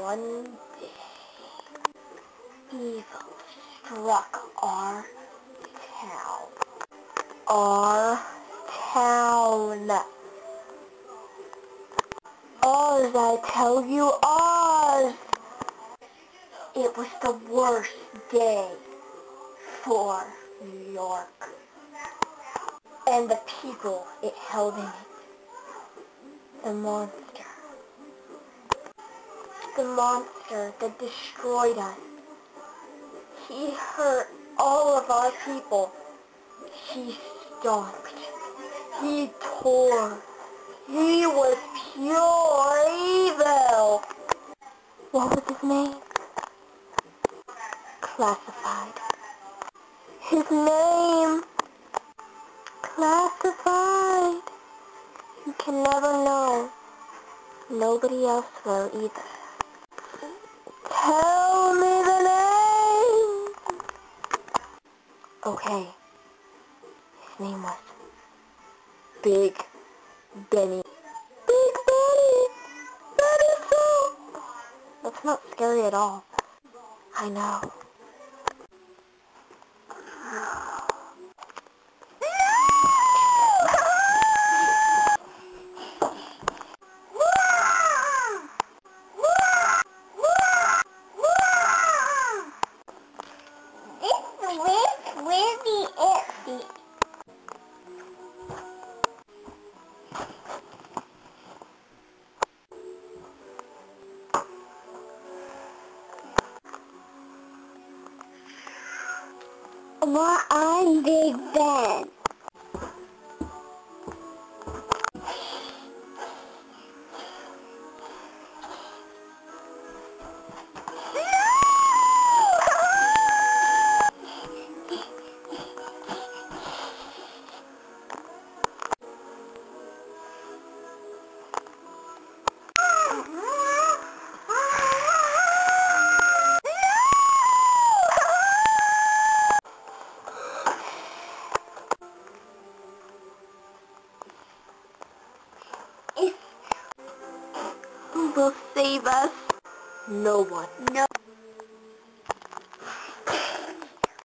One day, evil struck our town. Our town. Oz, I tell you, Oz! It was the worst day for New York. And the people it held in it. The monster. The monster that destroyed us. He hurt all of our people. He stomped. He tore. He was pure evil. What was his name? Classified. His name. Classified. You can never know. Nobody else will either. Tell me the name. Okay. His name was Big Benny. Big Benny! That is so... That's not scary at all. I know. Well, I'm Big Ben. Will save us? No one. No